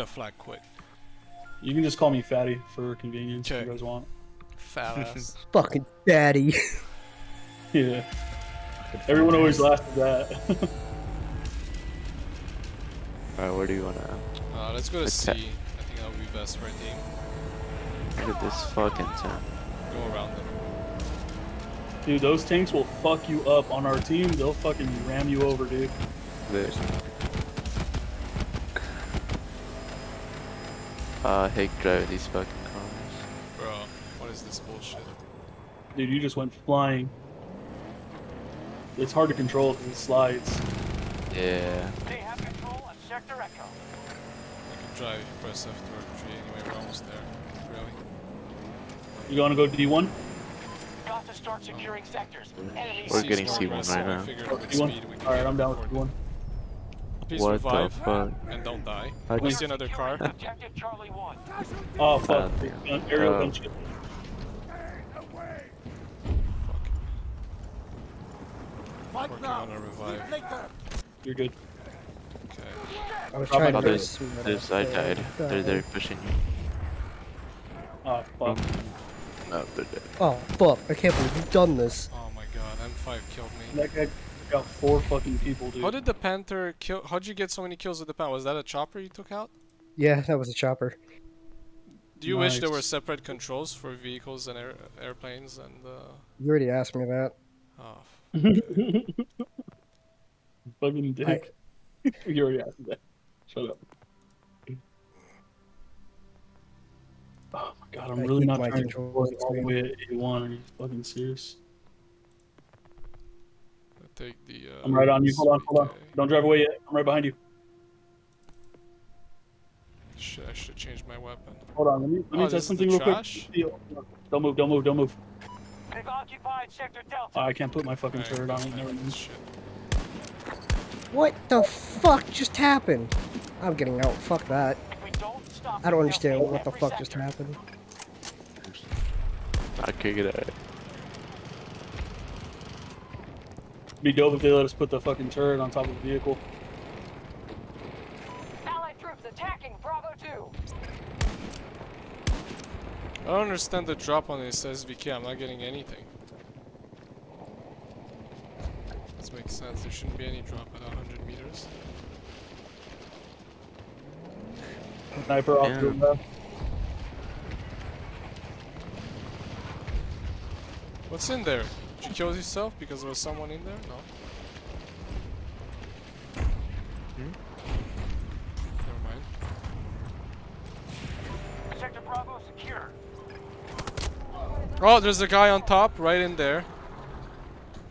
get a flag quick. You can just call me Fatty for convenience if you guys want. Fat ass. Fucking daddy. Yeah. Everyone always laughs at that. Alright, where do you wanna? Uh, let's go to C. I Okay. think that'll be best for our team. Look at this fucking town. Go around them. dude, those tanks will fuck you up on our team. They'll fucking ram you over, dude. This. Uh, I hate driving these fucking cars. Bro, what is this bullshit? Dude, you just went flying. It's hard to control because it slides. Yeah. They have control of Sector Echo. You can drive, if you press F to R3 anyway, we're almost there. Really? You gonna go D1? Got to start securing sectors. Enemy We're getting C1 right now. figured Or with D1? speed we can Alright, I'm down with. D1. Please What revive the fuck? and don't die. I you- see another car. Objective Charlie 1. Oh, fuck. Oh, aerial Uh, gunship. Working on a revive. You're good. Okay. I was Drop trying it. to Others, see there's, I I died. uh, They're, they're pushing you. Oh, fuck. No, they're dead. Oh fuck! I can't believe you've done this. Oh my god, M5 killed me. That guy got four fucking people, dude. How did the Panther kill? How'd you get so many kills with the Panther? Was that a chopper you took out? Yeah, that was a chopper. Do you wish there were separate controls for vehicles and air, airplanes and uh, You already asked me that. oh, fucking dick. you already asked me that. Shut up. Oh my god, I'm I really not trying to control deploy all the way at A1. Are you fucking serious? I take the. Uh, I'm right on you. Hold on, hold on. SPK. Don't drive away yet. I'm right behind you. Shit, I should change my weapon. Hold on. Let me, let me Oh, this test something real trash? quick. Don't move, don't move, don't move. They've occupied Sector Delta. Oh, I can't put my fucking Alright, turret on it. never Never mind, mind. Shit. What the fuck just happened? I'm getting out. Fuck that. Don't stop I don't understand what the every fuck just happened. I can't get it. Be dope if they let us put the fucking turret on top of the vehicle. Allied troops attacking Bravo 2. I don't understand the drop on this SVK. I'm not getting anything. This makes sense. There shouldn't be any drop at 100 meters. Sniper off to the Yeah. left. What's in there? Did you kill yourself because there was someone in there? No. Hmm? Never mind. Sector Bravo secure. Oh, there's a guy on top, right in there.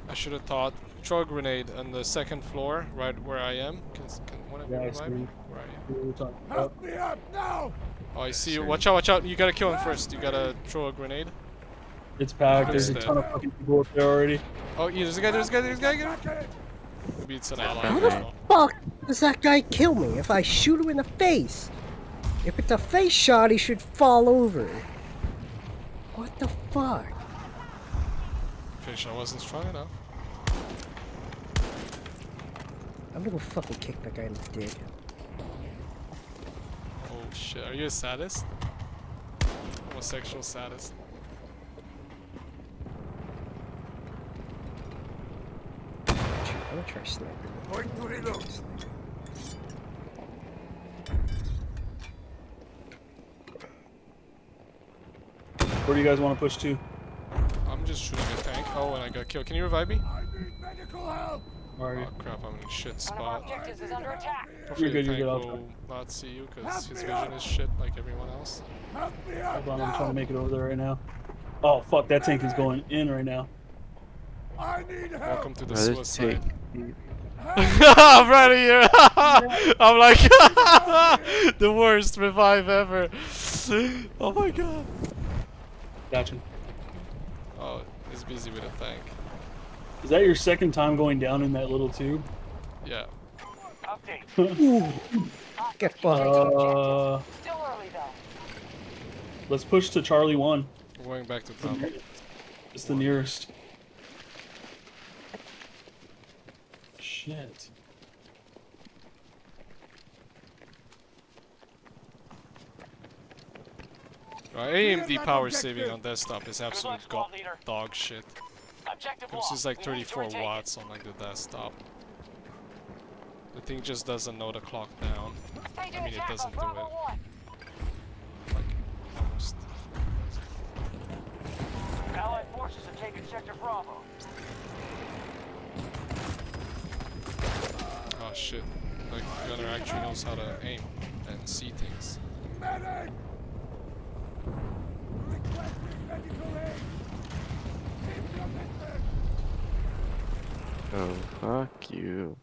I should have thought. Throw a grenade on the second floor, right where I am. Can, can one of you Yeah, I revive me? Where are you? What are we talking about? Oh, I see you. Watch out, watch out. You gotta kill him first. You gotta throw a grenade. It's packed. There's a ton of fucking people up there already. Oh, yeah, there's a guy, there's a guy, there's a guy. Get him. Maybe it's an ally. I How don't the fuck does that guy kill me if I shoot him in the face? If it's a face shot, he should fall over. What the fuck? Fish, I wasn't strong enough. I'm gonna fucking kick that guy in the dick. Oh shit, are you a sadist? Homosexual sadist. Gonna try sniping. Where do you guys want to push to? I'm just shooting a tank. Oh, and I got killed. Can you revive me? I need medical help. Where are you? Oh crap, I'm in a shit One of our spot. objectives is under attack. Hopefully good, you're tank good, I'll not see you because his vision is shit like everyone else. Hold on, I'm trying to make it over there right now. Oh fuck, that tank is going in right now. I need help. Welcome to the Bro, this suicide. tank- I'm right here. I'm like the worst revive ever. Oh my god. Gotcha. Oh, he's busy with a tank. Is that your second time going down in that little tube? Yeah. Update. Get fucked. Uh, Still early though. let's push to Charlie One. We're going back to town. It's the nearest. Shit. Uh, AMD power saving on desktop is Good luck, absolute go- dog shit. Objective This is like We need to 34 watts on like the desktop. The thing just doesn't know the clock down. I mean, it doesn't do it. Like almost. Allied forces have taken sector Bravo. Oh shit. Like gunner actually knows how to aim and see things. Oh, fuck you.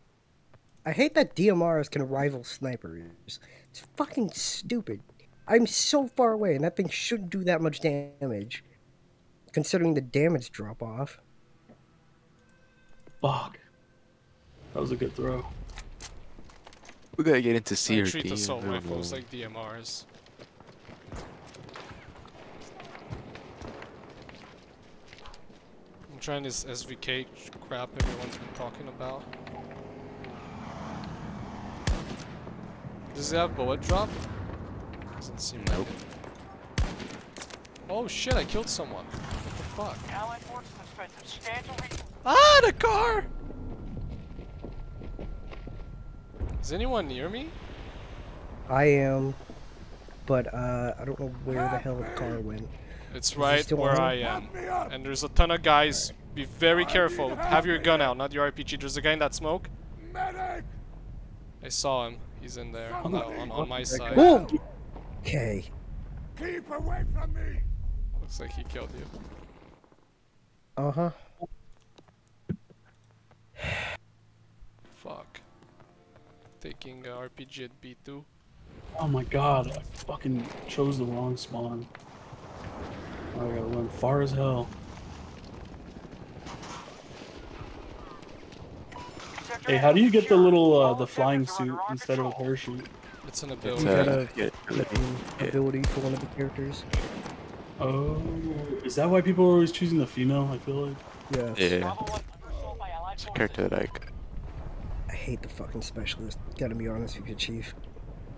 I hate that DMRs can rival snipers. It's fucking stupid. I'm so far away, and that thing shouldn't do that much damage. Considering the damage drop off. Fuck. That was a good throw. We gotta get into I CRT. treat assault rifles know. like DMRs. I'm trying this SVK crap everyone's been talking about. Does it have bullet drop? Doesn't seem like it. Oh shit, I killed someone. What the fuck? Allied forces have spent substantial. Ah, the car! Is anyone near me? I am, but uh, I don't know where the hell the car went. It's right where? I am. And there's a ton of guys. Be very careful. Have your gun out, not your RPG. There's a guy in that smoke. Medic! I saw him. He's in there. On, on, on my side. Boom! Okay. Looks like he killed you. Uh huh. Fuck. Taking uh, RPG at B2. Oh my god, I fucking chose the wrong spawn. I gotta run far as hell. Hey, how do you get the little, uh, the flying suit instead of a control. parachute? It's an ability. You uh, gotta yeah, Get an ability for one of the characters. Oh, is that why people are always choosing the female? I feel like. Yes. yeah. Bravo one under assault by Allied It's a character that I c- I hate the fucking specialist. Gotta be honest with you, Chief.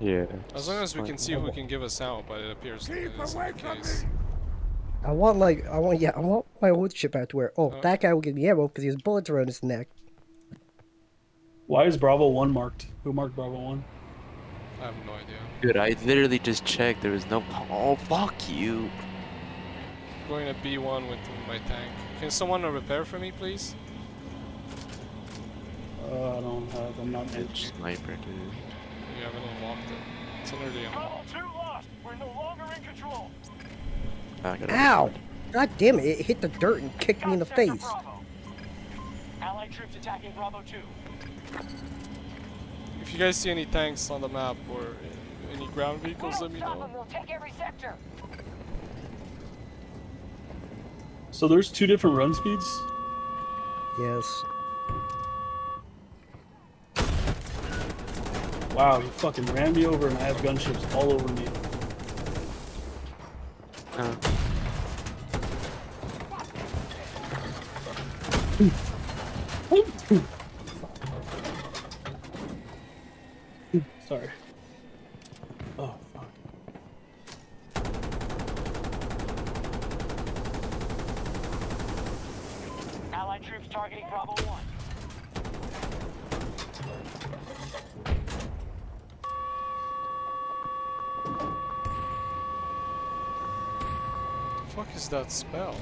Yeah. As long as we can see who can give us out, but it appears that it isn't the case. I want like I want yeah I want my old ship out to where oh Oh. that guy will give me ammo because he has bullets around his neck. Why is Bravo 1 marked? Who marked Bravo 1? I have no idea. Dude, I literally just checked. There was no. Oh, fuck you. Going to B1 with my tank. Can someone repair for me, please? Uh, I don't have, I'm not Bitch rich. sniper, dude. You haven't unlocked it. It's under the Bravo two lost. We're no longer in control. Ah, I gotta Ow! God damn it! It hit the dirt and kicked me in the face. Bravo. Allied troops attacking Bravo two. If you guys see any tanks on the map or any ground vehicles, let me Stop know. them. We'll take every sector. So there's two different run speeds? Yes. Wow, he fucking ran me over and I have gunships all over me. Huh? Sorry. Oh, fuck. Allied troops targeting Bravo 1. Is that spell?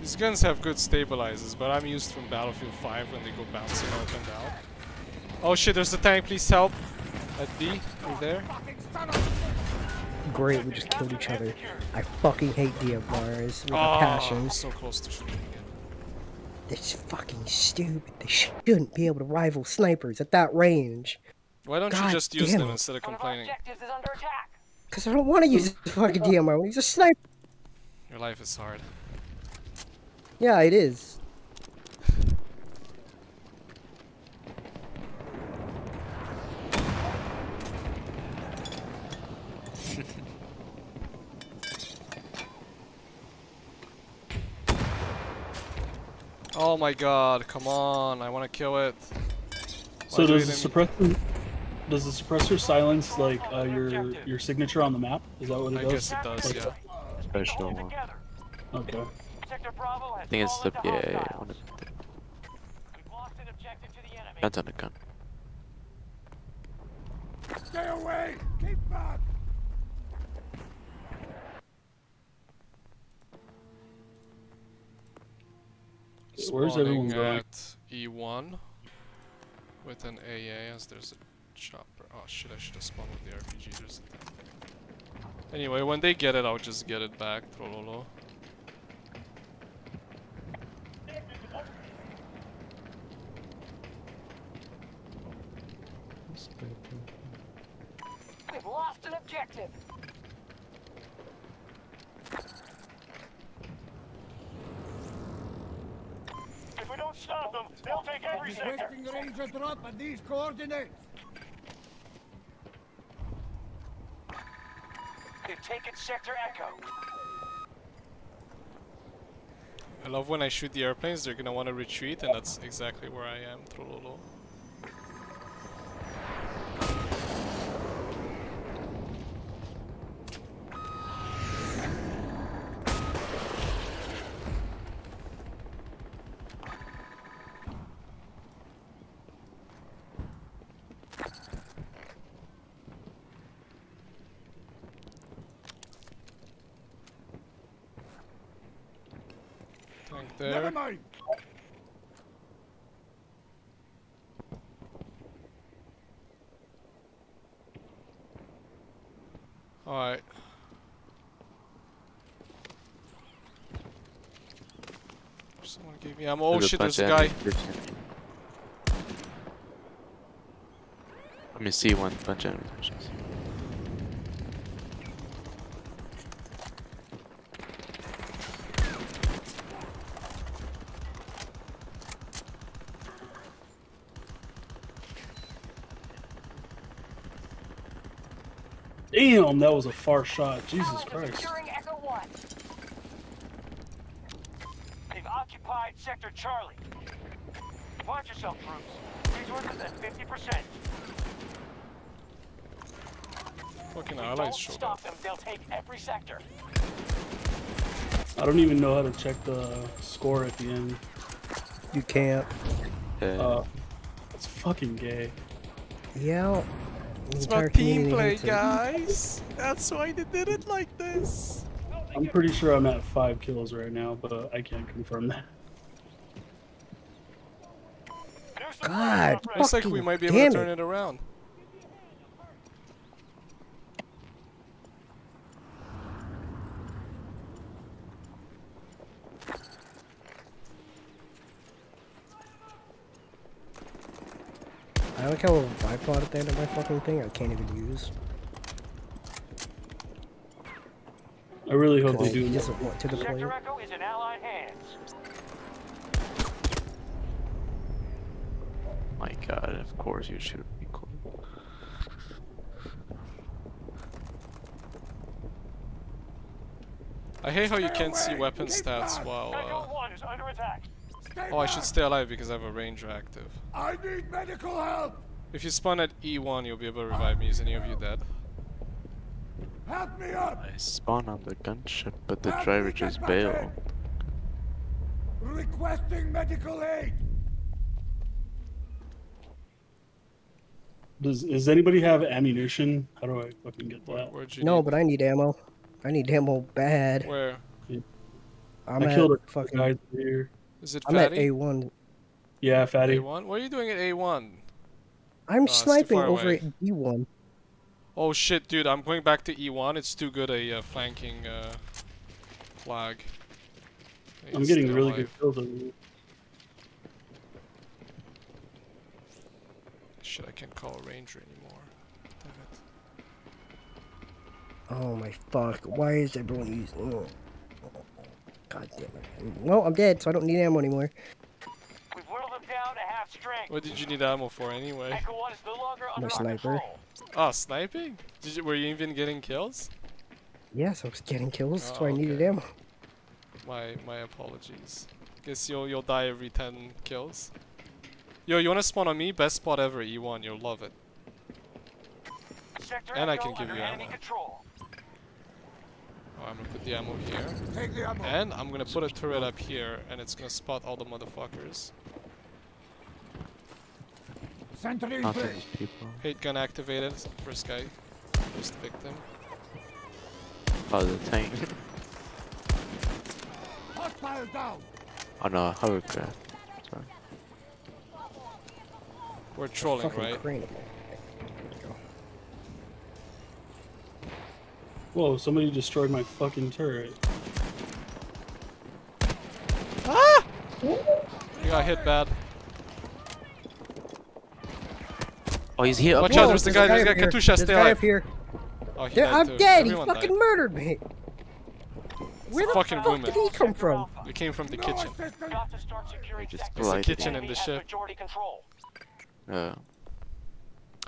These guns have good stabilizers, but I'm used from Battlefield 5 when they go bouncing up and down. Oh shit, there's a tank, please help! At B, over there. Great, we just killed each other. I fucking hate DMRs with a Oh, passion. so close to shooting it. It's fucking stupid. They shouldn't be able to rival snipers at that range. Why don't God you just use damn them it. instead of One of our complaining? objectives is under attack. Cause I don't want to use the fucking DMR when he's a sniper. Your life is hard. Yeah, it is. Oh my god, come on, I wanna kill it. So Why do does the suppressor does the suppressor silence like uh, your your signature on the map? Is that what it I does? guess it does, yeah. Special one. Okay. Sector Bravo has I think it's the fallen yeah, to yeah, hostiles. one the We've lost an objective to the enemy. Guns on the gun. Stay away! Keep back! Where's everyone Spawning going? at E1 with an AA as there's a chopper. Oh shit, I should have spawned with the RPG. There's Anyway, when they get it, I'll just get it back. Trololo. We've lost an objective. If we don't stop them, they'll take every sector. Requesting Ranger drop at these coordinates! They've taken Sector Echo. I love when I shoot the airplanes, they're gonna want to retreat, and that's exactly where I am. Trololo. Tank Never there. mind! Alright. Someone gave me ammo. Oh shit, bunch there's a of guy. Let me see one bunch of enemies. Damn, that was a far shot. Jesus Christ. Securing Echo 1. They've occupied Sector Charlie. Watch yourself, troops. Resources at 50%. Fucking If we allies don't showed stop them, they'll take every sector. I don't even know how to check the score at the end. You can't. Uh, it's fucking gay. Yeah. The It's entire about team play, hates guys. That's why they did it like this. I'm pretty sure I'm at five kills right now, but I can't confirm that. God, drop ready. Looks like we might be able to turn it. it around. Like how a bipod at the end of my fucking thing I can't even use. I really hope they do. he doesn't to deploy Sector it. Echo is in Allied hands. my god, of course you shoot me cool. I hate how you can't see weapon Keep stats back. while. Uh... 1 is under attack. Oh, I should stay alive because I have a ranger active. I need medical help! If you spawn at E1, you'll be able to revive me. Is any of you dead? Help me up! I spawn on the gunship, but the Help driver just bailed. Requesting medical aid! Does does anybody have ammunition? How do I fucking get that? where'd you No, need- but I need ammo. I need ammo bad. Where? I'm I at killed a fucking. guy here. Is it I'm at A1. Yeah, fatty. A1? What are you doing at A1? I'm it's too sniping over away. at D1. Oh shit, dude, I'm going back to E1. It's too good a uh, flanking uh, flag. I need I'm getting really alive. good kills. over here. Shit, I can't call a ranger anymore. Damn it. Oh my fuck. Why is everyone using. Oh. God damn it. Well, I'm dead, so I don't need ammo anymore. We've whittled them down to half strength. What did you need ammo for anyway? Echo 1 is no longer under our sniper. Oh, sniping? Did you, were you even getting kills? Yes, I was getting kills, that's Oh, why I oh, needed okay. ammo. My my apologies. Guess you'll you'll die every 10 kills. Yo, you wanna spawn on me? Best spot ever, E1. You'll love it. Sector And I can give you enemy ammo. control. Oh, I'm gonna put the ammo here. Take the ammo. And I'm gonna put a turret up here, and it's gonna spot all the motherfuckers. Sentry in these people. Hate gun activated. First guy. First victim. Oh, the tank. Hostile down. oh no, hovercraft. Sorry. We're trolling, right? crane. Whoa, somebody destroyed my fucking turret. Ah! You got hit bad. Oh, he's here. Watch Watch out, Whoa, there's the guy, there's up the guy. here. Katusha, There's stay guy alive. up here. Oh, he Yeah, died I'm too. dead. He fucking died. murdered me. Where the fucking fuck woman. did he come from? We came from the No kitchen. assistance. Got to start securing just. It's the kitchen in the ship. Majority control.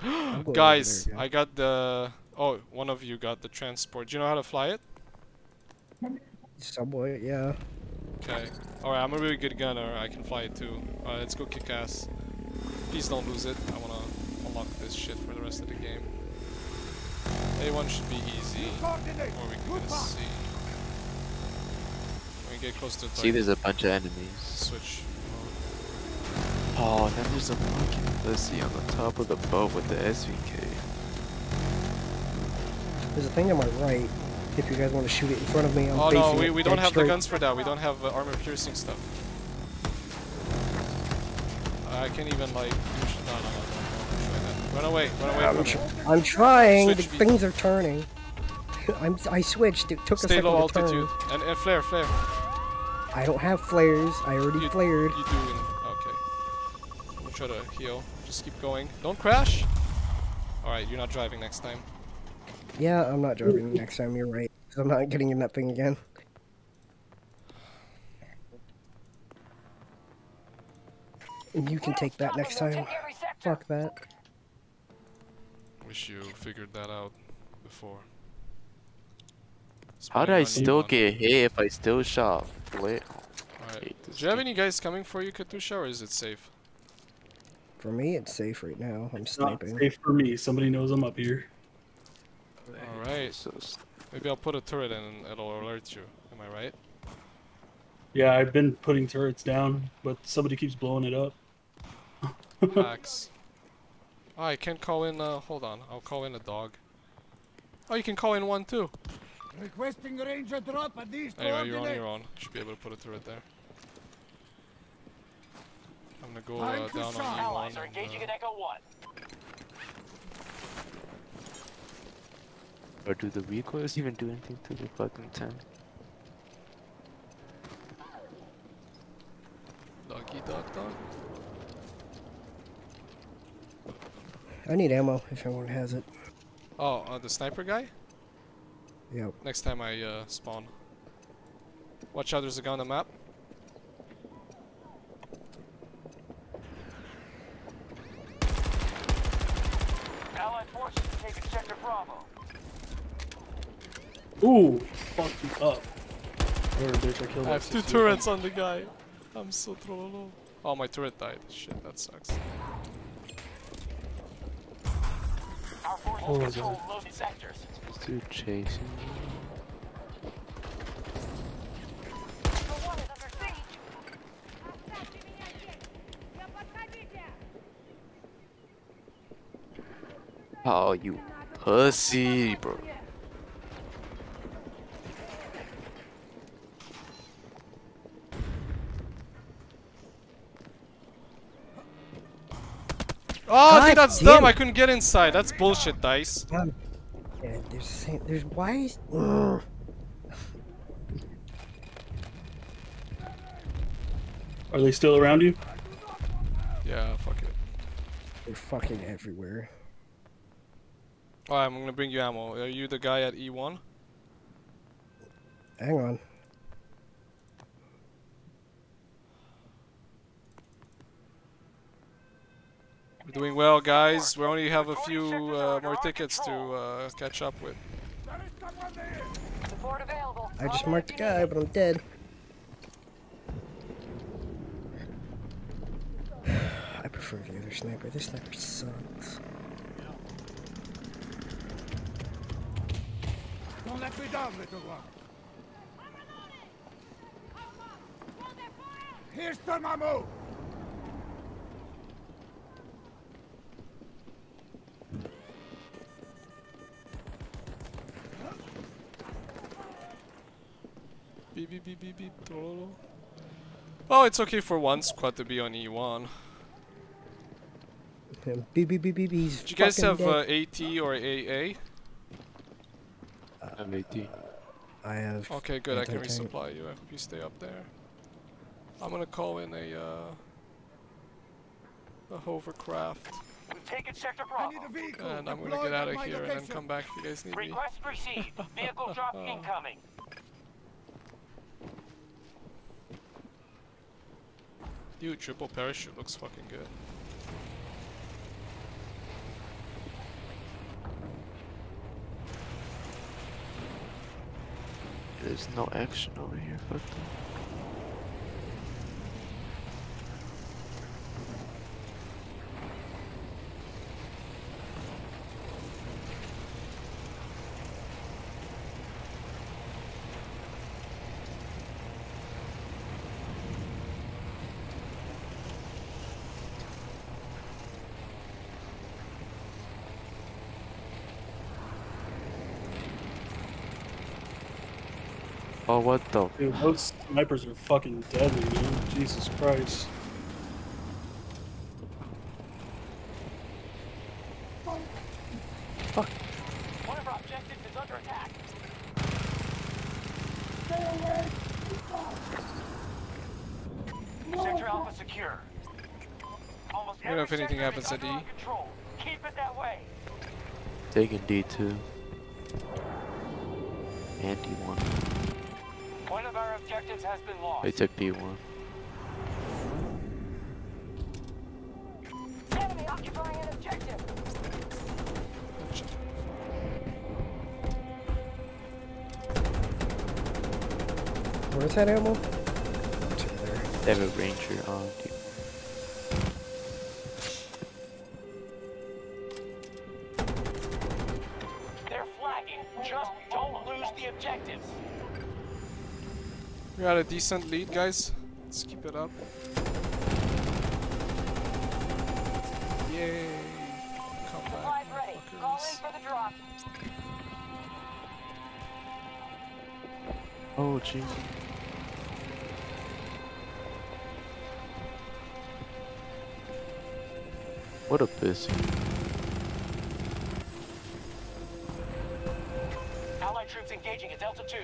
Uh, Guys, I got the. Oh, one of you got the transport. Do you know how to fly it? Subway, yeah. Okay. Alright, I'm a really good gunner. I can fly it too. Alright, let's go kick ass. Please don't lose it. I wanna unlock this shit for the rest of the game. A1 should be easy. Or we can Good get a When we get close to the see, there's a bunch of enemies. switch. Oh, then there's a fucking pussy on the top of the boat with the SVK. There's a thing on my right. If you guys want to shoot it in front of me, I'm Oh no, we, we don't dead have the guns for that. We don't have uh, armor piercing stuff. I can't even like. Push. No, no, no, Run away, run away I'm, tr-. I'm trying. Switch the things are turning. I'm, I switched. It took a Stay second low to turn. altitude and, and flare, flare. I don't have flares. I already You, flared. you do. In, okay. We'll try to heal. Just keep going. Don't crash. All right, you're not driving next time. Yeah, I'm not driving next time. You're right. I'm not getting in that thing again. And you can take that next time. Fuck that. Wish you figured that out before. How did I still E1. get hit if I still shot? Wait. Alright. Do you have any guys coming for you, Katusha, or is it safe? For me, it's safe right now. I'm It's not safe for me. Somebody knows I'm up here. Alright. So, Maybe I'll put a turret in and it'll alert you. Am I right? Yeah, I've been putting turrets down, but somebody keeps blowing it up. Hacks. Oh, I can't call in. Uh, hold on. I'll call in a dog. Oh, you can call in one too. Requesting ranger drop at these Anyway, you're on your own. You should be able to put it a turret there. I'm gonna go uh, down on Allies E1. are and, engaging uh, Echo 1. or do the recoils even do anything to the fucking tank? Doggy dog dog. I need ammo if anyone has it. Oh, uh, the sniper guy? Yep. Next time I uh, spawn. Watch out, there's a guy on the map. Allied forces have Sector Bravo. Ooh, fucked you up. There, bitch, I killed I have two turrets on the guy. I'm so trollolo. Oh, my turret died. Shit, that sucks. Our forces Oh, control God. loaded sectors. This dude chasing me. Oh, you pussy, bro. Oh, dude, God that's damn dumb. it. I couldn't get inside. That's bullshit, DICE. Um, yeah, there's sa- there's why is Ugh. Are they still around you? Yeah, fuck it. they're fucking everywhere. Alright, I'm gonna bring you ammo. Are you the guy at E E1? Hang on. We're doing well, guys. We only have a few uh, more tickets to uh, catch up with. I just marked the guy, but I'm dead. I prefer the other sniper. This sniper sucks. Don't let me down, little one. Here's to my move! Beep beep beep. tololo. Oh, it's okay for one squad to be on E1. Him. Beep beep beep beep. He's Did you guys have dead. uh, AT or AA? I'm 18. I have. Okay, good. I can resupply you. I hope you stay up there. I'm gonna call in a uh, a hovercraft, We've taken Sector I Bravo. need a vehicle. and I'm gonna get out of my here and then come back if you guys need me. Request received. Vehicle drop incoming. Dude, triple parachute looks fucking good. There's no action over here. Fuck. Oh, what the? Dude, those snipers are fucking deadly, man. Jesus Christ. One of our objectives is under attack. Stay away. Sector Alpha secure. Almost Let me know every if anything sector happens is to under D. our Control. Keep it that way. Taking D2. And D1. One of our objectives has been lost. They took B1. Enemy occupying an objective. Where's that ammo? It's. They have a ranger on D. got a decent lead, guys. Let's keep it up. Yay! Come back, ready. Call in motherfuckers. for the drop. Oh, jeez. What a pussy. Allied troops engaging at Delta 2.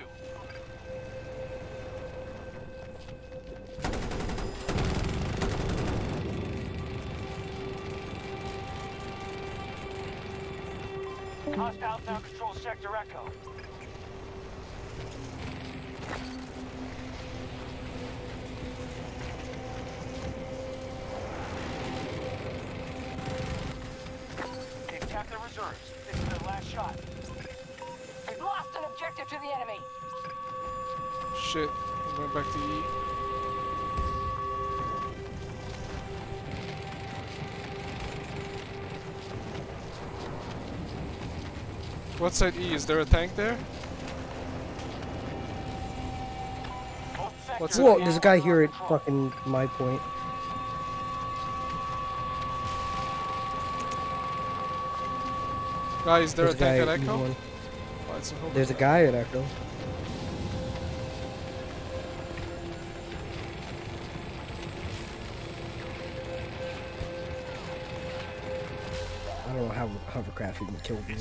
Now control Sector Echo. They've tapped their reserves. This is their last shot. We've lost an objective to the enemy. Shit, I'm going back to E. What side E? Is there a tank there? Both What's Whoa, there's a guy here at fucking my point. Guys, is there There's a tank at Echo? E1. Oh, a There's a guy at Echo. I don't know how hovercraft even killed me.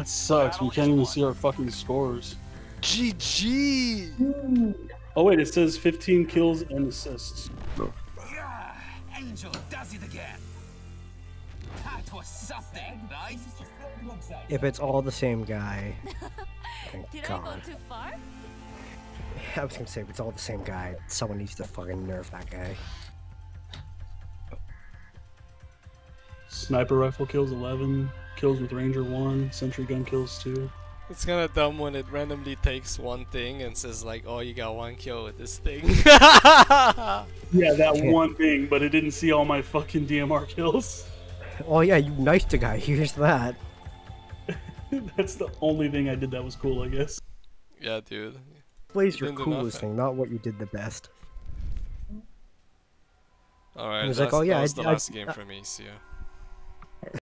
It's over. That sucks. We can't even see our fucking scores. GG! Hmm. Oh wait, it says 15 kills and assists. Yeah, Angel does it again. That was something, right? If it's all the same guy, thank Did I go God. too far? I was gonna say if it's all the same guy, someone needs to fucking nerf that guy. Sniper rifle kills 11, kills with ranger 1, sentry gun kills 2. It's kind of dumb when it randomly takes one thing and says like, "Oh, you got one kill with this thing." Yeah, that one thing, but it didn't see all my fucking DMR kills. Oh yeah, you knifed a guy. Here's that. That's the only thing I did that was cool, I guess. yeah, dude. Plays your coolest nothing. thing, not what you did the best. All right, was that's, like, "Oh, yeah, that I was the d- I- last game I- for me. See ya.